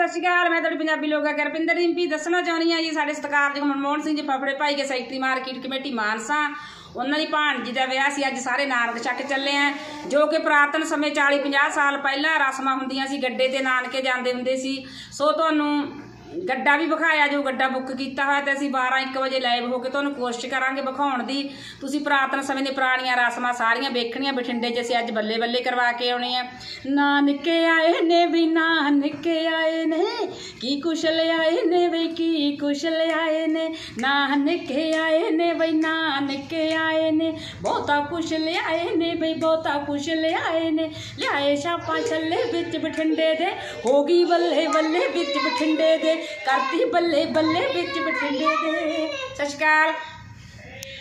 ਸਤਿ ਸ਼੍ਰੀ ਅਕਾਲ, ਮੈਂ ਤੁਹਾਡੀ ਪੰਜਾਬੀ ਲੋਗਾ ਗੁਰਪਿੰਦਰ ਰਿੰਪੀ। ਦੱਸਣਾ ਚਾਹੁੰਦੀ ਹਾਂ ਜੀ, ਸਾਡੇ ਸਤਿਕਾਰਯੋਗ Manmohan Singh ji, Phaphre Bhai Ke secretary market committee Mansa. ਉਹਨਾਂ ਦੀ ਭਾਣਜੀ ਦਾ ਵਿਆਹ ਸੀ, ਅੱਜ ਸਾਰੇ ਨਾਨਕ ਚੱਕ ਚੱਲੇ ਆ, ਜੋ ਕਿ ਪੁਰਾਤਨ ਸਮੇਂ 40 50 ਸਾਲ ਪਹਿਲਾਂ ਰਸਮਾਂ ਹੁੰਦੀਆਂ ਸੀ, ਗੱਡੇ ਤੇ ਨਾਨਕੇ ਜਾਂਦੇ ਹੁੰਦੇ ਸੀ। ਸੋ ਤੁਹਾਨੂੰ ਗੱਡਾ ਵੀ ਵਿਖਾਇਆ ਜੋ ਗੱਡਾ ਬੁੱਕ ਕੀਤਾ ਹੋਇਆ ਤੇ ਅਸੀਂ 12 1 ਵਜੇ ਲਾਈਵ ਹੋ ਕੇ ਤੁਹਾਨੂੰ ਕੋਸ਼ਿਸ਼ ਕਰਾਂਗੇ ਵਿਖਾਉਣ ਦੀ। ਤੁਸੀਂ ਪੁਰਾਤਨ ਸਮੇਂ ਦੀਆਂ ਪੁਰਾਣੀਆਂ ਰਸਮਾਂ ਸਾਰੀਆਂ ਵੇਖਣੀਆਂ, ਬਠਿੰਡੇ 'ਚ ਅਸੀਂ ਅੱਜ ਬੱਲੇ ਬੱਲੇ ਕਰਵਾ ਕੇ ਆਉਣੇ ਆ। ਨਾਨਕੇ ਆਏ ਨੇ ਵੀ ਨਾਨਕੇ। ਆਏ ਕੀ ਕੁਛ ਲਿਆਏ ਨੇ ਵੀ ਕੀ ਕੁਛ ਲਿਆਏ ਨੇ? ਨਾਨਕੇ ਆਏ ਨੇ ਬਈ, ਨਾਨਕੇ ਆਏ ਨੇ। ਬਹੁਤਾ ਕੁਛ ਲਿਆਏ ਨੇ ਬਈ, ਬਹੁਤਾ ਕੁਛ ਲਿਆਏ ਨੇ। ਲਿਆਏ ਛਾਪਾਂ ਛੱਲੇ ਵਿੱਚ ਬਠਿੰਡੇ ਦੇ। ਹੋ ਗਈ ਬੱਲੇ ਬੱਲੇ ਵਿੱਚ ਬਠਿੰਡੇ ਦੇ। ਕਰਤੀ ਬੱਲੇ ਬੱਲੇ ਵਿੱਚ ਬਠਿੰਡੇ ਦੇ। ਸਤਿ ਸ਼੍ਰੀ ਅਕਾਲ।